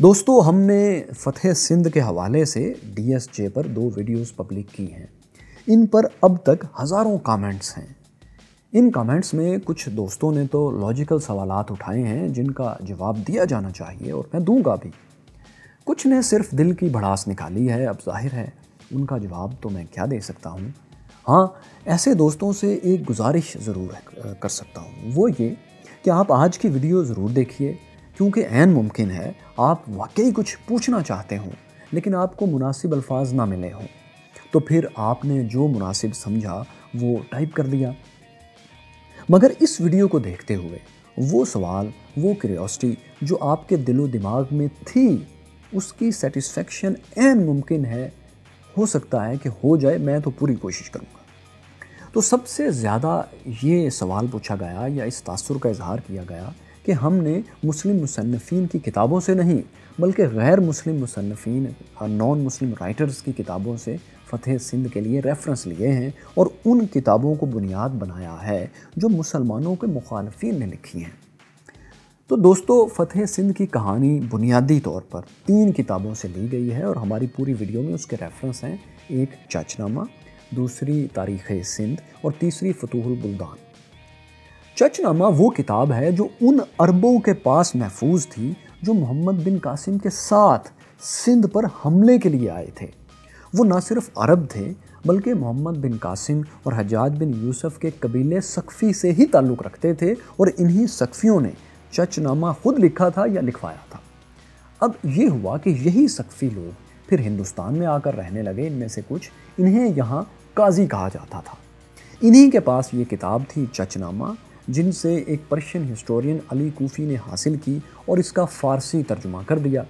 दोस्तों, हमने फतेह सिंध के हवाले से डीएसजे पर दो वीडियोस पब्लिक की हैं। इन पर अब तक हज़ारों कमेंट्स हैं। इन कमेंट्स में कुछ दोस्तों ने तो लॉजिकल सवालात उठाए हैं, जिनका जवाब दिया जाना चाहिए और मैं दूँगा भी। कुछ ने सिर्फ़ दिल की भड़ास निकाली है, अब ज़ाहिर है उनका जवाब तो मैं क्या दे सकता हूँ। हाँ ऐसे दोस्तों से एक गुजारिश ज़रूर कर सकता हूँ। वो ये कि आप आज की वीडियो ज़रूर देखिए क्योंकि एन मुमकिन है, आप वाकई कुछ पूछना चाहते हों, लेकिन आपको मुनासिब अल्फाज ना मिले हों। तो फिर आपने जो मुनासिब समझा, वो टाइप कर दिया। मगर इस वीडियो को देखते हुए वो सवाल, वो क्रियोसिटी जो आपके दिलो दिमाग में थी, उसकी सेटिस्फेक्शन एन मुमकिन है, हो सकता है कि हो जाए, मैं तो पूरी कोशिश करूँगा। तो सबसे ज़्यादा ये सवाल पूछा गया या इस तासर का इजहार किया गया कि हमने मुस्लिम मुसनफ़ीन की किताबों से नहीं, बल्कि गैर मुस्लिम मुसनफ़ीन नॉन मुस्लिम राइटर्स की किताबों से फ़तेह सिंध के लिए रेफरेंस लिए हैं और उन किताबों को बुनियाद बनाया है जो मुसलमानों के मुखालफी ने लिखी हैं। तो दोस्तों, फ़तेह सिंध की कहानी बुनियादी तौर पर तीन किताबों से ली गई है और हमारी पूरी वीडियो में उसके रेफरेंस हैं, एक चाचनामा दूसरी तारीख़ सिंध और तीसरी फतूहुल बुल्दान। चचनामा वो किताब है जो उन अरबों के पास महफूज थी जो मोहम्मद बिन कासिम के साथ सिंध पर हमले के लिए आए थे। वो ना सिर्फ़ अरब थे, बल्कि मोहम्मद बिन कासिम और हजाज बिन यूसुफ के कबीले सकफ़ी से ही ताल्लुक़ रखते थे और इन्हीं सकफ़ियों ने चचनामा खुद लिखा था या लिखवाया था। अब ये हुआ कि यही सकफ़ी लोग फिर हिंदुस्तान में आकर रहने लगे। इनमें से कुछ इन्हें यहाँ काजी कहा जाता था। इन्हीं के पास ये किताब थी चचनामा जिनसे एक पर्शियन हिस्टोरियन अली कूफ़ी ने हासिल की और इसका फ़ारसी तर्जुमा कर दिया।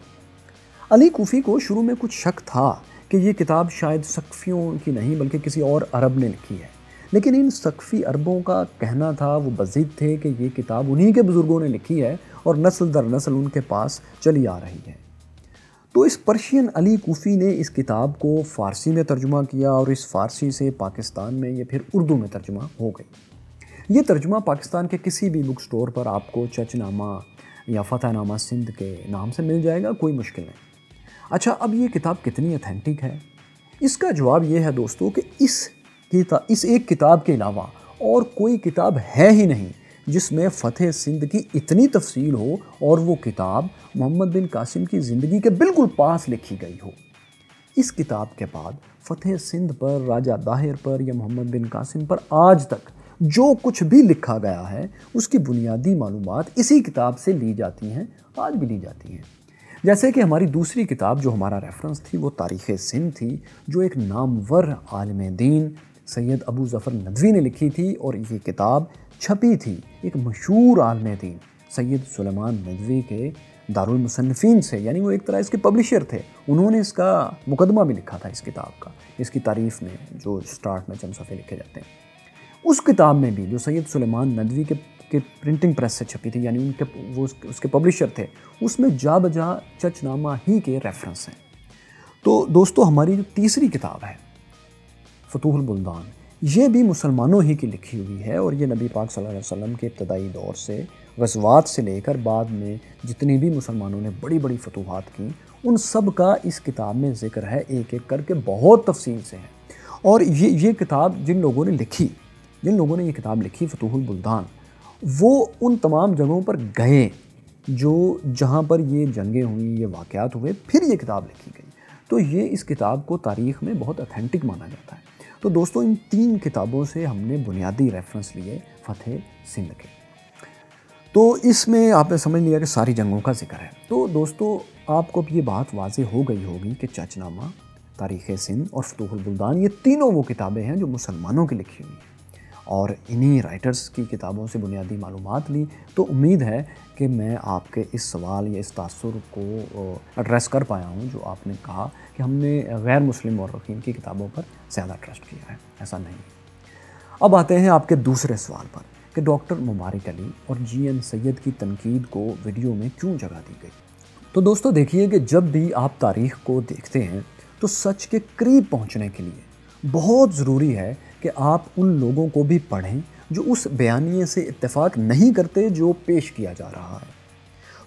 अली कूफ़ी को शुरू में कुछ शक था कि ये किताब शायद सकफ़ियों की नहीं, बल्कि किसी और अरब ने लिखी है। लेकिन इन सकफ़ी अरबों का कहना था, वो बजीद थे कि ये किताब उन्हीं के बुज़ुर्गों ने लिखी है और नस्ल दर नस्ल उनके पास चली आ रही है। तो इस पर्शियन अली कूफ़ी ने इस किताब को फ़ारसी में तर्जुमा किया और इस फ़ारसी से पाकिस्तान में ये फिर उर्दू में तर्जुमा हो गई। ये तर्जुमा पाकिस्तान के किसी भी बुक स्टोर पर आपको चचनामा या फ़तेहनामा सिंध के नाम से मिल जाएगा, कोई मुश्किल नहीं। अच्छा अब ये किताब कितनी अथेंटिक है? इसका जवाब ये है दोस्तों कि इस किताब इस एक किताब के अलावा और कोई किताब है ही नहीं, जिसमें फ़तेह सिंध की इतनी तफसील हो और वो किताब मोहम्मद बिन कासिम की ज़िंदगी के बिल्कुल पास लिखी गई हो। इस किताब के बाद फ़तेह सिंध पर, राजा दाहिर पर या मोहम्मद बिन कासिम पर आज तक जो कुछ भी लिखा गया है, उसकी बुनियादी मालूम इसी किताब से ली जाती हैं, आज भी ली जाती हैं। जैसे कि हमारी दूसरी किताब जो हमारा रेफरेंस थी, वो तारीख़ सिंध थी, जो एक नामवर आलम दीन सैयद अबू ज़फ़र नदवी ने लिखी थी और ये किताब छपी थी एक मशहूर आलम दीन सैयद सुलेमान नदवी के दारुलमसनफ़ीन से, यानी वो एक तरह इसके पब्लिशर थे। उन्होंने इसका मुकदमा भी लिखा था इस किताब का, इसकी तारीफ़ में जो स्टार्ट में चंद सफ़े लिखे जाते हैं। उस किताब में भी, जो सैयद सुलेमान नदवी के के प्रिंटिंग प्रेस से छपी थी, यानी उनके, वो उसके पब्लिशर थे, उसमें जा बजा चचनामा ही के रेफरेंस हैं। तो दोस्तों, हमारी जो तीसरी किताब है, फतूहुल बुल्दान, ये भी मुसलमानों ही की लिखी हुई है, और ये नबी पाक सल्लल्लाहु अलैहि वसल्लम के इब्तदाई दौर से गजवात से लेकर बाद में जितनी भी मुसलमानों ने बड़ी बड़ी फतूहत की, उन सब का इस किताब में ज़िक्र है एक एक करके बहुत तफसील से है। और ये ये किताब जिन लोगों ने लिखी जिन लोगों ने ये किताब लिखी, फतूहुल बुल्दान वो उन तमाम जगहों पर गए जो, जहाँ पर ये जंगें हुई, ये वाक़ात हुए, फिर ये किताब लिखी गई। तो ये इस किताब को तारीख़ में बहुत अथेंटिक माना जाता है। तो दोस्तों, इन तीन किताबों से हमने बुनियादी रेफरेंस लिए फ़तेह सिंध के। तो इसमें आपने समझ लिया कि सारी जंगों का ज़िक्र है। तो दोस्तों, आपको अब ये बात वाज हो गई होगी कि चचनामा तारीख़ सिंध और फतूहुल बुल्दान ये तीनों वो किताबें हैं जो मुसलमानों की लिखी हुई हैं। और इन्हीं राइटर्स की किताबों से बुनियादी मालूम ली। तो उम्मीद है कि मैं आपके इस सवाल या इस तासर को एड्रेस कर पाया हूँ, जो आपने कहा कि हमने गैर मुस्लिम मौरखीन की किताबों पर ज़्यादा ट्रस्ट किया है। ऐसा नहीं। अब आते हैं आपके दूसरे सवाल पर कि डॉक्टर मुबारक अली और जी एन सैद की तनकीद को वीडियो में क्यों जगह दी गई? तो दोस्तों, देखिए कि जब भी आप तारीख़ को देखते हैं तो सच के करीब पहुँचने के लिए बहुत ज़रूरी है कि आप उन लोगों को भी पढ़ें जो उस बयानिए से इत्तेफाक नहीं करते जो पेश किया जा रहा है।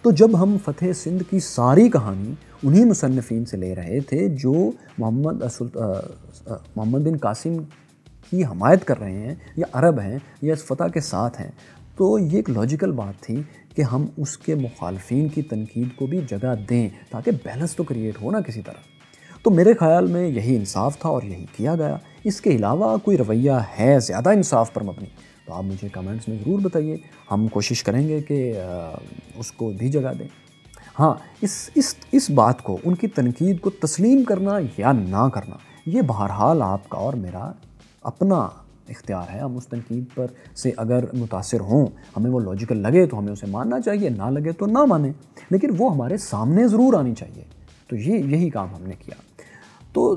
तो जब हम फ़तेह सिंध की सारी कहानी उन्हीं मुसनफ़ीन से ले रहे थे जो मोहम्मद मोहम्मद बिन कासिम की हमायत कर रहे हैं, या अरब हैं, या इस फ़तह के साथ हैं तो ये एक लॉजिकल बात थी कि हम उसके मुखालफी की तनकीद को भी जगह दें ताकि बैलेंस तो क्रिएट हो ना किसी तरह। तो मेरे ख़्याल में यही इंसाफ था और यही किया गया। इसके अलावा कोई रवैया है ज़्यादा इंसाफ पर मबनी? तो आप मुझे कमेंट्स में ज़रूर बताइए। हम कोशिश करेंगे कि उसको भी जगह दें। हाँ इस इस इस बात को, उनकी तनकीद को तस्लीम करना या ना करना, ये बहरहाल आपका और मेरा अपना इख्तियार है। हम उस तनकीद पर से अगर मुतासर हों, हमें वो लॉजिकल लगे तो हमें उसे मानना चाहिए, ना लगे तो ना माने। लेकिन वो हमारे सामने ज़रूर आनी चाहिए। तो ये, यही काम हमने किया। तो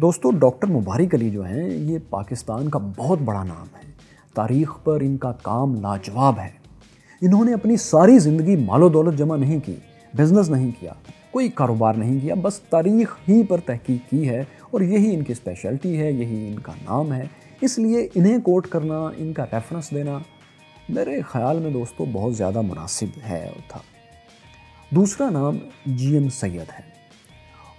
दोस्तों, डॉक्टर मुबारक अली जो हैं, ये पाकिस्तान का बहुत बड़ा नाम है। तारीख़ पर इनका काम लाजवाब है। इन्होंने अपनी सारी ज़िंदगी मालो दौलत जमा नहीं की, बिज़नेस नहीं किया, कोई कारोबार नहीं किया, बस तारीख़ ही पर तहकीक की है और यही इनकी स्पेशलिटी है, यही इनका नाम है। इसलिए इन्हें कोट करना, इनका रेफरेंस देना मेरे ख़्याल में दोस्तों बहुत ज़्यादा मुनासिब है था। दूसरा नाम जी एम सैयद है।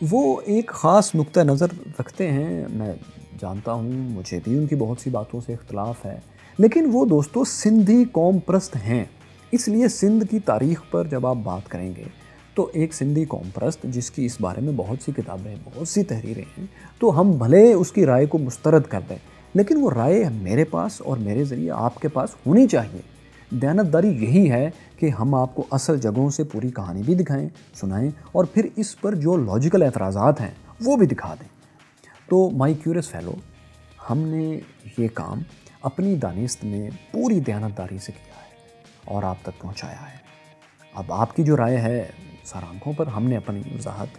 वो एक ख़ास नुक़ नज़र रखते हैं। मैं जानता हूँ, मुझे भी उनकी बहुत सी बातों से इख्तलाफ है। लेकिन वो दोस्तों सिंधी कौम प्रस्त हैं। इसलिए सिंध की तारीख़ पर जब आप बात करेंगे तो एक सिंधी कौम प्रस्त, जिसकी इस बारे में बहुत सी किताबें, बहुत सी तहरीरें हैं तो हम भले उसकी राय को मुस्तरद कर दें, लेकिन वो राय मेरे पास और मेरे ज़रिए आपके पास होनी चाहिए। दयानतदारी यही है कि हम आपको असल जगहों से पूरी कहानी भी दिखाएँ, सुनाएँ और फिर इस पर जो लॉजिकल एतराज़ात हैं, वो भी दिखा दें। तो माई क्यूरियस फेलो हमने ये काम अपनी दानिस्त में पूरी दयानतदारी से किया है और आप तक पहुँचाया है। अब आपकी जो राय है सर आँखों पर हमने अपनी वजाहत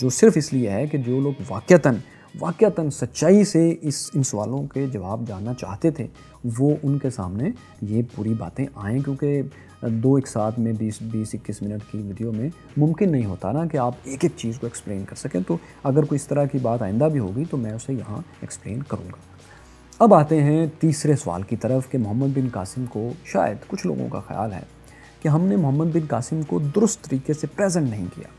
जो सिर्फ़ इसलिए है कि जो लोग वाक़ता वाक़ता सच्चाई से इस, इन सवालों के जवाब जानना चाहते थे। वो उनके सामने ये पूरी बातें आएँ, क्योंकि दो एक साथ में बीस बीस, इक्कीस मिनट की वीडियो में मुमकिन नहीं होता ना कि आप एक एक चीज़ को एक्सप्लेन कर सकें। तो अगर कोई इस तरह की बात आइंदा भी होगी तो मैं उसे यहाँ एक्सप्लेन करूँगा। अब आते हैं तीसरे सवाल की तरफ़ कि मोहम्मद बिन कासिम को शायद कुछ लोगों का ख्याल है कि हमने मोहम्मद बिन कासिम को दुरुस्त तरीके से प्रेजेंट नहीं किया।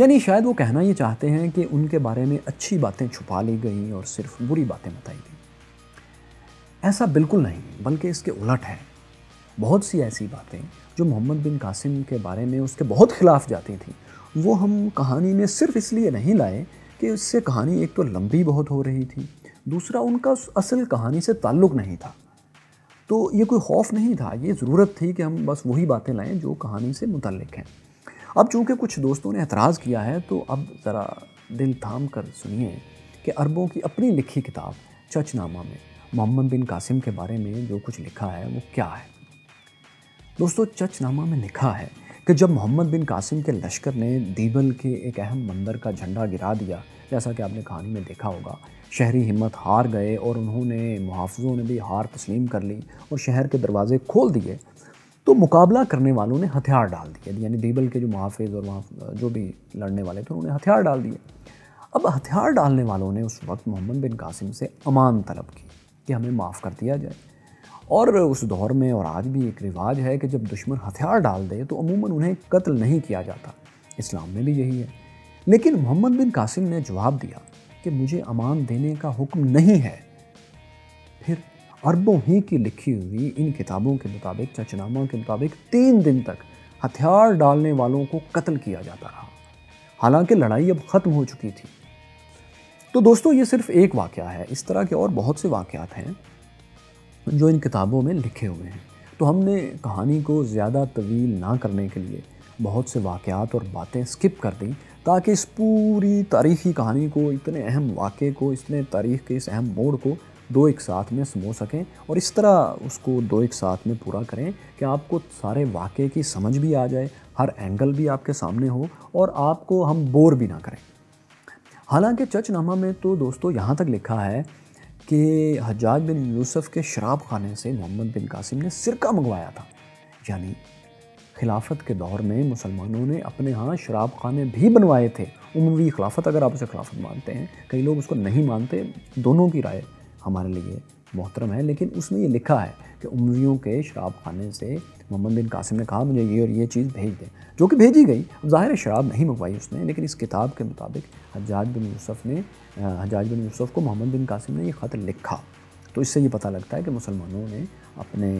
यानी शायद वो कहना ये चाहते हैं कि उनके बारे में अच्छी बातें छुपा ली गई और सिर्फ़ बुरी बातें बताई गई। ऐसा बिल्कुल नहीं, बल्कि इसके उलट है। बहुत सी ऐसी बातें जो मोहम्मद बिन कासिम के बारे में उसके बहुत खिलाफ जाती थी, वो हम कहानी में सिर्फ़ इसलिए नहीं लाए कि उससे कहानी एक तो लंबी बहुत हो रही थी, दूसरा उनका असल कहानी से ताल्लुक़ नहीं था। तो ये कोई खौफ नहीं था, ये ज़रूरत थी कि हम बस वही बातें लाएँ जो कहानी से मुतलक हैं। अब चूँकि कुछ दोस्तों ने एतराज़ किया है तो अब ज़रा दिल थाम कर सुनिए कि अरबों की अपनी लिखी किताब चचनामा में, मोहम्मद बिन कासिम के बारे में जो कुछ लिखा है, वो क्या है? दोस्तों चचनामा में लिखा है कि जब मोहम्मद बिन कासिम के लश्कर ने दीबल के एक अहम मंदिर का झंडा गिरा दिया, जैसा कि आपने कहानी में देखा होगा, शहरी हिम्मत हार गए और उन्होंने मुहाफ़ों ने भी हार तस्लीम कर ली और शहर के दरवाज़े खोल दिए तो मुकाबला करने वालों ने हथियार डाल दिए। यानी बीबल के जो मुहाफ़ और वहाँ, जो भी लड़ने वाले थे, उन्होंने हथियार डाल दिए। अब हथियार डालने वालों ने उस वक्त मोहम्मद बिन कासिम से अमान तलब की कि हमें माफ़ कर दिया जाए। और उस दौर में और आज भी एक रिवाज है कि जब दुश्मन हथियार डाल दे तो अमूमन उन्हें कत्ल नहीं किया जाता। इस्लाम में भी यही है। लेकिन मोहम्मद बिन कासिम ने जवाब दिया कि मुझे अमान देने का हुक्म नहीं है। फिर अरबों ही की लिखी हुई इन किताबों के मुताबिक चचनामा के मुताबिक तीन दिन तक हथियार डालने वालों को कत्ल किया जाता रहा। हालाँकि लड़ाई अब ख़त्म हो चुकी थी। तो दोस्तों, ये सिर्फ़ एक वाक़ है। इस तरह के और बहुत से वाक़ात हैं जो इन किताबों में लिखे हुए हैं। तो हमने कहानी को ज़्यादा तवील ना करने के लिए बहुत से वाक़ात और बातें स्किप कर दी, ताकि इस पूरी तारीख़ी कहानी को, इतने अहम वाक़े को, इतने तारीख़ के इस अहम मोड़ को दो एक साथ में समो सकें और इस तरह उसको दो एक साथ में पूरा करें कि आपको सारे वाक़े की समझ भी आ जाए, हर एंगल भी आपके सामने हो और आपको हम बोर भी ना करें। हालाँकि चचनामा में तो दोस्तों यहाँ तक लिखा है कि हजाज बिन यूसुफ के शराब खाने से मोहम्मद बिन कासिम ने सिरका मंगवाया था। यानी खिलाफत के दौर में मुसलमानों ने अपने यहाँ शराब खाने भी बनवाए थे। उमवी खिलाफत, अगर आप उसे खिलाफत मानते हैं, कई लोग उसको नहीं मानते, दोनों की राय हमारे लिए मोहतरम है। लेकिन उसमें ये लिखा है कि उमवियों के शराब खाने से मोहम्मद बिन कासिम ने कहा, मुझे ये और ये चीज़ भेज दें। जो कि भेजी गई। अब ज़ाहिर शराब नहीं मंगवाई उसने, लेकिन इस किताब के मुताबिक हजाज बिन यूसुफ ने हजाज बिन यूसुफ को मोहम्मद बिन कासिम ने ये ख़त लिखा। तो इससे ये पता लगता है कि मुसलमानों ने अपने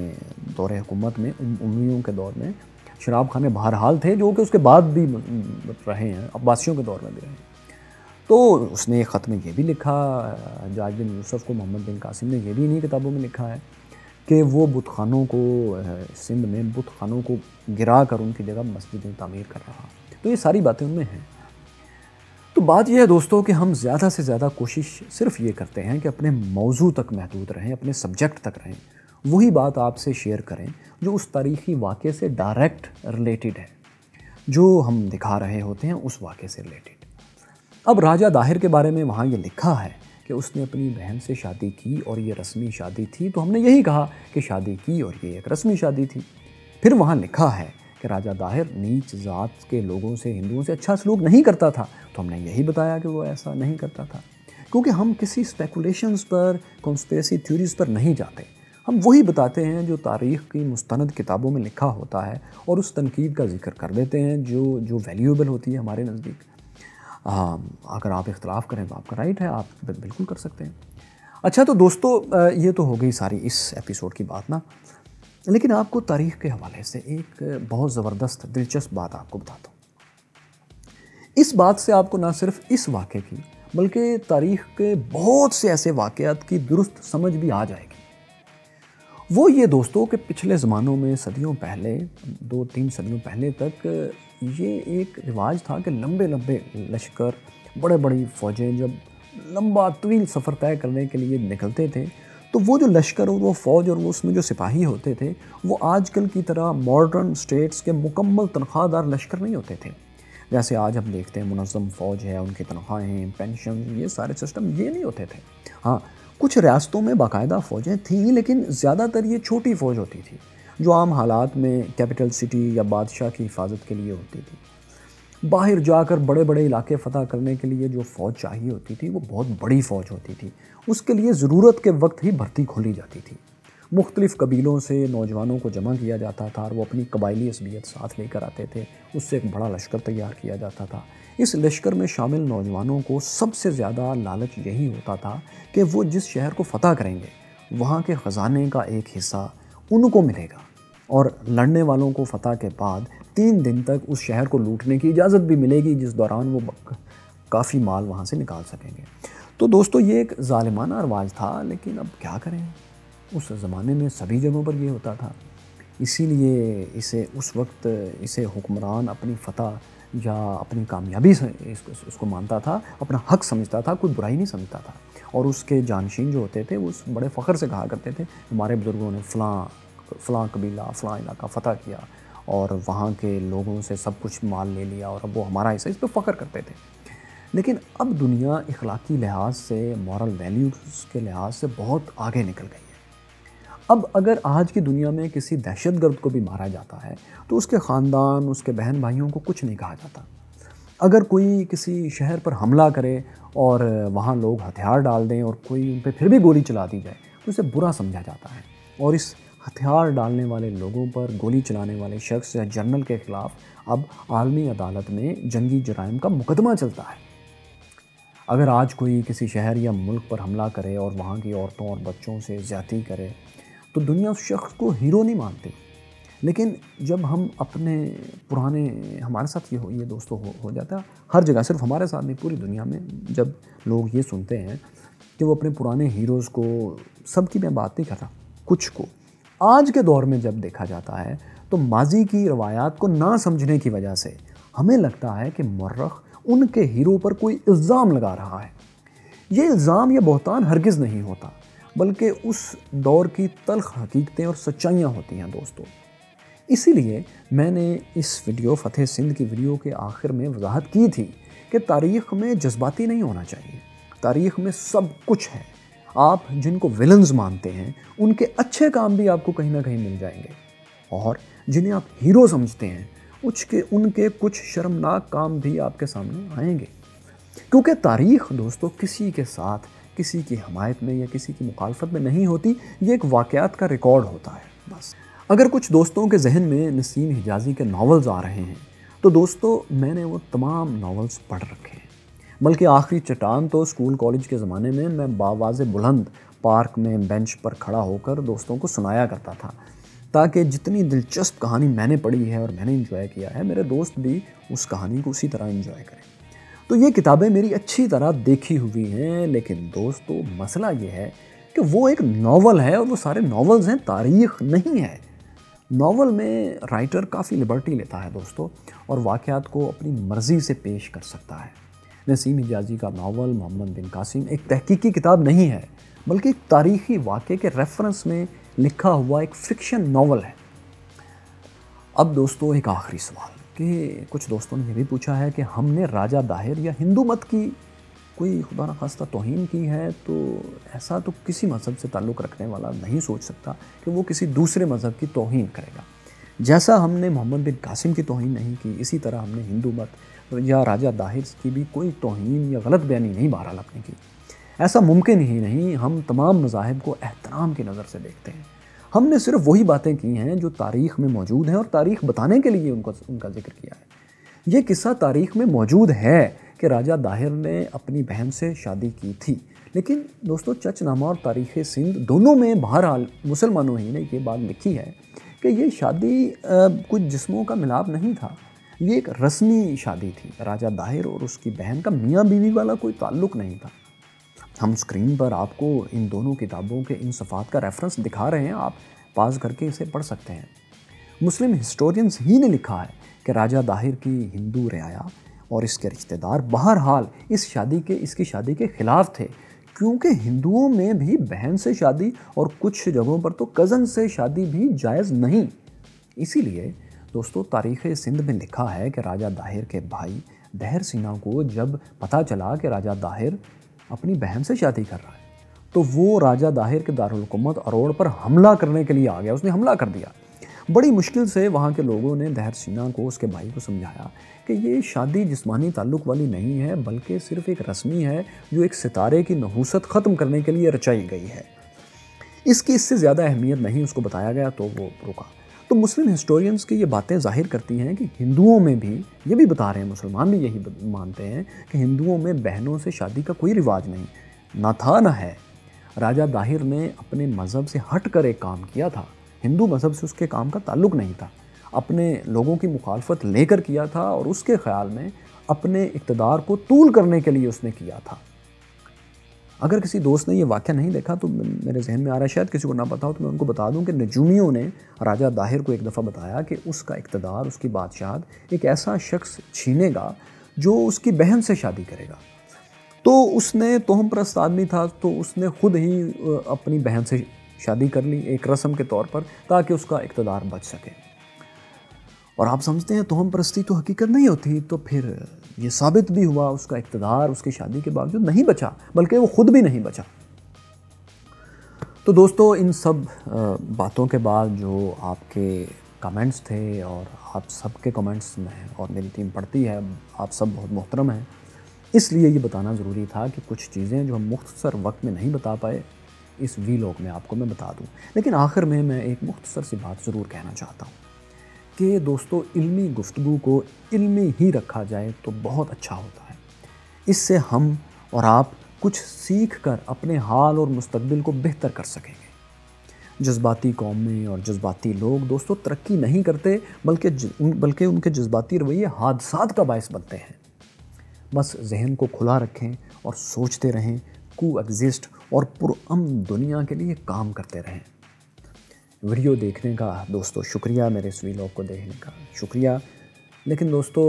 दौर हुकूमत में उमवियों के दौर में शराब खाने बहरहाल थे, जो कि उसके बाद भी रहे हैं, अब्बासियों के दौर में भी रहे हैं। तो उसने ख़त में ये भी लिखा जाज बिन यूसुफ को मोहम्मद बिन कासिम ने यह भी इन्हीं किताबों में लिखा है, कि वो बुत खानों को सिंध में बुत खानों को गिरा कर उनकी जगह मस्जिदें तामीर कर रहा। तो ये सारी बातें उनमें हैं। तो बात यह है दोस्तों कि हम ज़्यादा से ज़्यादा कोशिश सिर्फ़ ये करते हैं कि अपने मौजू तक महदूद रहें, अपने सब्जेक्ट तक रहें। वही बात आपसे शेयर करें, जो उस तारीख़ी वाक़े से डायरेक्ट रिलेटेड है, जो हम दिखा रहे होते हैं उस वाक़े से रिलेटेड। अब राजा दाहिर के बारे में वहाँ ये लिखा है कि उसने अपनी बहन से शादी की और ये रस्मी शादी थी तो हमने यही कहा कि शादी की और ये एक रस्मी शादी थी। फिर वहाँ लिखा है कि राजा दाहिर नीच ज़ात के लोगों से, हिंदुओं से अच्छा सलूक नहीं करता था तो हमने यही बताया कि वो ऐसा नहीं करता था। क्योंकि हम किसी स्पेकुलेशंस पर कॉन्स्परेसी थ्योरीज पर नहीं जाते। हम वही बताते हैं जो तारीख़ की मुस्ंद किताबों में लिखा होता है और उस तनकीद का ज़िक्र कर देते हैं जो जो वैल्यूएबल होती है हमारे नज़दीक। अगर आप इख्तलाफ करें तो आपका राइट है, आप बिल्कुल कर सकते हैं। अच्छा तो दोस्तों ये तो हो गई सारी इस एपिसोड की बात ना। लेकिन आपको तारीख़ के हवाले से एक बहुत ज़बरदस्त, दिलचस्प बात आपको बताता हूँ। इस बात से आपको ना सिर्फ़ इस वाक़े की, बल्कि तारीख़ के बहुत से ऐसे वाक़ात की दुरुस्त समझ भी आ जाएगी। वो ये दोस्तों कि पिछले ज़मानों में सदियों पहले दो तीन सदियों पहले तक ये एक रिवाज था कि लंबे लंबे लश्कर, बड़े बड़ी फ़ौजें जब लंबा तवील सफ़र तय करने के लिए निकलते थे तो वो जो लश्कर और वो फ़ौज और वो उसमें जो सिपाही होते थे, वो आजकल की तरह मॉडर्न स्टेट्स के मुकम्मल तनख्वाहदार लश्कर नहीं होते थे। जैसे आज हम देखते हैं मुनज़म फ़ौज है, उनकी तनख्वाहें पेंशन ये सारे सिस्टम ये नहीं होते थे। हाँ कुछ रियासतों में बाकायदा फ़ौजें थीं, लेकिन ज़्यादातर ये छोटी फ़ौज होती थी। जो आम हालात में कैपिटल सिटी या बादशाह की हिफाजत के लिए होती थी। बाहर जाकर बड़े बड़े इलाके फ़तह करने के लिए जो फ़ौज चाहिए होती थी, वो बहुत बड़ी फ़ौज होती थी। उसके लिए ज़रूरत के वक्त ही भर्ती खोली जाती थी। मुख्तलिफ़ कबीलों से नौजवानों को जमा किया जाता था और वो अपनी कबायली असबियत साथ लेकर आते थे। उससे एक बड़ा लश्कर तैयार किया जाता था। इस लश्कर में शामिल नौजवानों को सबसे ज़्यादा लालच यही होता था कि वो जिस शहर को फ़तह करेंगे, वहाँ के ख़जाने का एक हिस्सा उनको मिलेगा। और लड़ने वालों को फ़तह के बाद तीन दिन तक उस शहर को लूटने की इजाज़त भी मिलेगी, जिस दौरान वो काफ़ी माल वहाँ से निकाल सकेंगे। तो दोस्तों, ये एक ालिमाना रवाज था, लेकिन अब क्या करें? उस ज़माने में सभी जगहों पर ये होता था। इसीलिए इसे, उस वक्त इसे हुक्मरान अपनी फ़तह या अपनी कामयाबी से इसको उसको मानता था, अपना हक समझता था, कोई बुराई नहीं समझता था। और उसके जानशीन जो होते थे, वो उस बड़े फ़ख्र से कहा करते थे, हमारे बुज़ुर्गों ने फ़लाँ फ़लाँ कबीला फ़लाँ इलाका फ़तह किया और वहाँ के लोगों से सब कुछ माल ले लिया और अब वो हमारा हिस्सा, इस पर फ़ख्र करते थे। लेकिन अब दुनिया इखलाकी लिहाज से मॉरल वैल्यूज़ के लिहाज से बहुत आगे निकल गई है। अब अगर आज की दुनिया में किसी दहशत गर्द को भी मारा जाता है तो उसके ख़ानदान, उसके बहन भाइयों को कुछ नहीं कहा जाता। अगर कोई किसी शहर पर हमला करे और वहाँ लोग हथियार डाल दें और कोई उन पर फिर भी गोली चला दी जाए तो उसे बुरा समझा जाता है। और इस हथियार डालने वाले लोगों पर गोली चलाने वाले शख्स या जर्नल के ख़िलाफ़ अब आलमी अदालत में जंगी जराइम का मुकदमा चलता है। अगर आज कोई किसी शहर या मुल्क पर हमला करे और वहाँ की औरतों और बच्चों से ज़्यादती करे तो दुनिया उस शख्स को हीरो नहीं मानती। लेकिन जब हम अपने पुराने हमारे साथ ये हो ये दोस्तों हो, हो जाता हर जगह सिर्फ़ हमारे साथ नहीं पूरी दुनिया में जब लोग ये सुनते हैं कि वो अपने पुराने हीरोज़ को सब की मैं बात नहीं कर रहा कुछ को आज के दौर में जब देखा जाता है तो माजी की रवायात को ना समझने की वजह से हमें लगता है कि मर्रख उनके हीरो पर कोई इल्ज़ाम लगा रहा है। ये इल्ज़ाम या बहतान हरगिज़ नहीं होता, बल्कि उस दौर की तलख हकीकतें और सच्चाइयाँ होती हैं दोस्तों। इसीलिए मैंने इस वीडियो फ़तेह सिंध की वीडियो के आखिर में वजाहत की थी कि तारीख़ में जज्बाती नहीं होना चाहिए। तारीख़ में सब कुछ है। आप जिनको विलन्स मानते हैं, उनके अच्छे काम भी आपको कहीं ना कहीं मिल जाएँगे। और जिन्हें आप हीरो समझते हैं, उसके, उनके कुछ शर्मनाक काम भी आपके सामने आएँगे। क्योंकि तारीख़ दोस्तों किसी के साथ, किसी की हमायत में या किसी की मुखालफत में नहीं होती, ये एक वाक़ात का रिकॉर्ड होता है, बस। अगर कुछ दोस्तों के जहन में नसीम हिजाजी के नावल्स आ रहे हैं तो दोस्तों मैंने वो तमाम नावल्स पढ़ रखे हैं। बल्कि आखिरी चटान तो स्कूल कॉलेज के ज़माने में मैं बावाज बुलंद पार्क में बेंच पर खड़ा होकर दोस्तों को सुनाया करता था, ताकि जितनी दिलचस्प कहानी मैंने पढ़ी है और मैंने इंजॉय किया है, मेरे दोस्त भी उस कहानी को उसी तरह इंजॉय करें। तो ये किताबें मेरी अच्छी तरह देखी हुई हैं, लेकिन दोस्तों मसला ये है कि वो एक नावल है और वो सारे नावल्स हैं, तारीख नहीं है। नावल में राइटर काफ़ी लिबर्टी लेता है दोस्तों और वाक़ात को अपनी मर्ज़ी से पेश कर सकता है। नसीम हिजाजी का नावल, मोहम्मद बिन कासिम, एक तहकीकी किताब नहीं है, बल्कि एक तारीखी वाक़े के रेफरेंस में लिखा हुआ एक फिक्शन नावल है। अब दोस्तों, एक आखिरी सवाल, कि कुछ दोस्तों ने यह भी पूछा है कि हमने राजा दाहिर या हिंदू मत की, कोई खुदा न खास्ता तोहन की है तो ऐसा तो किसी मज़हब से ताल्लुक़ रखने वाला नहीं सोच सकता कि वो किसी दूसरे मज़हब की तोहन करेगा। जैसा हमने मोहम्मद बिन कासिम की तोहन नहीं की, इसी तरह हमने हिंदू मत या राजा दाहिर की भी कोई तोहन या गलत बयानी नहीं बहरहाल अपने की। ऐसा मुमकिन ही नहीं, हम तमाम मज़ाहब को एहतराम की नज़र से देखते हैं। हमने सिर्फ़ वही बातें की हैं जो तारीख़ में मौजूद हैं और तारीख़ बताने के लिए उनको, उनका ज़िक्र किया है। ये किस्सा तारीख़ में मौजूद है कि राजा दाहिर ने अपनी बहन से शादी की थी। लेकिन दोस्तों, चचनामा और तारीख़ सिंध दोनों में बहरहाल मुसलमानों ही ने ये बात लिखी है कि ये शादी कुछ जिस्मों का मिलाप नहीं था। ये एक रस्मी शादी थी। राजा दाहिर और उसकी बहन का मियाँ बीवी वाला कोई ताल्लुक़ नहीं था। हम स्क्रीन पर आपको इन दोनों किताबों के इन सफ़ात का रेफरेंस दिखा रहे हैं। आप पास करके इसे पढ़ सकते हैं। मुस्लिम हिस्टोरियंस ही ने लिखा है कि राजा दाहिर की हिंदू रियाया और इसके रिश्तेदार बहरहाल इस शादी के, इसकी शादी के ख़िलाफ़ थे। क्योंकि हिंदुओं में भी बहन से शादी और कुछ जगहों पर तो कज़न से शादी भी जायज़ नहीं। इसीलिए दोस्तों, तारीख़ सिंध में लिखा है कि राजा दाहिर के भाई दहर सिन्हा को जब पता चला कि राजा दाहिर अपनी बहन से शादी कर रहा है तो वो राजा दाहिर के दारकूमत अरोड़ पर हमला करने के लिए आ गया। उसने हमला कर दिया। बड़ी मुश्किल से वहाँ के लोगों ने दहर सिन्हा को, उसके भाई को समझाया कि ये शादी जिस्मानी ताल्लुक़ वाली नहीं है, बल्कि सिर्फ़ एक रस्मी है जो एक सितारे की नहूसत ख़त्म करने के लिए रचाई गई है। इसकी इससे ज़्यादा अहमियत नहीं, उसको बताया गया तो वो रुका। तो मुस्लिम हिस्टोरियंस की ये बातें ज़ाहिर करती हैं कि हिंदुओं में भी, ये भी बता रहे हैं, मुसलमान भी यही मानते हैं कि हिंदुओं में बहनों से शादी का कोई रिवाज नहीं। ना था, ना है। राजा दाहिर ने अपने मज़हब से हट कर एक काम किया था। हिंदू मज़हब से उसके काम का ताल्लुक़ नहीं था। अपने लोगों की मुखालफत लेकर किया था और उसके ख्याल में अपने इकतदार को तूल करने के लिए उसने किया था। अगर किसी दोस्त ने ये वाक्य नहीं देखा तो मेरे जहन में आ रहा है, शायद किसी को ना पता हो तो मैं उनको बता दूँ कि नजूमियों ने राजा दाहिर को एक दफ़ा बताया कि उसका इकतदार, उसकी बादशाह एक ऐसा शख्स छीनेगा जो उसकी बहन से शादी करेगा। तो उसने तोहम प्रस्त आदमी था तो उसने खुद ही अपनी बहन से शादी कर ली एक रस्म के तौर पर, ताकि उसका इकतदार बच सके। और आप समझते हैं तोहम परस्ती तो हकीकत नहीं होती तो फिर ये साबित भी हुआ उसका इकतदार, उसकी शादी के बावजूद नहीं बचा, बल्कि वो ख़ुद भी नहीं बचा। तो दोस्तों, इन सब बातों के बाद जो आपके कमेंट्स थे और आप सबके कमेंट्स में और मेरी टीम पढ़ती है, आप सब बहुत मोहतरम हैं। इसलिए ये बताना ज़रूरी था कि कुछ चीज़ें जो हम मुख्तसर वक्त में नहीं बता पाए, इस वी लॉग में आपको मैं बता दूँ। लेकिन आखिर में मैं एक मुख्तसर सी बात ज़रूर कहना चाहता हूँ। कि दोस्तों, इल्मी गुफ्तु को इल्मी ही रखा जाए तो बहुत अच्छा होता है। इससे हम और आप कुछ सीख कर अपने हाल और मुस्तबिल को बेहतर कर सकेंगे। जज्बाती कौमें और जज्बाती लोग दोस्तों, तरक्की नहीं करते, बल्कि बल्कि उनके जज्बाती रवैये हादसात का बायस बनते हैं। बस जहन को खुला रखें और सोचते रहें, को एग्जिस्ट और पुरअम दुनिया के लिए काम करते रहें। वीडियो देखने का, दोस्तों, शुक्रिया मेरे इस वीलॉग को देखने का। शुक्रिया। लेकिन दोस्तों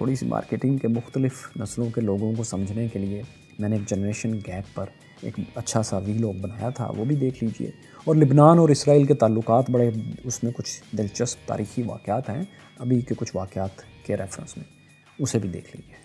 थोड़ी सी मार्केटिंग के मुख्तलिफ़ नस्लों के लोगों को समझने के लिए मैंने एक जनरेशन गैप पर एक अच्छा सा वीलॉग बनाया था, वो भी देख लीजिए। और लिबनान और इसराइल के ताल्लुकात बड़े, उसमें कुछ दिलचस्प तारीख़ी वाक़ात हैं। अभी के कुछ वाक़ात के रेफरेंस में, उसे भी देख लीजिए।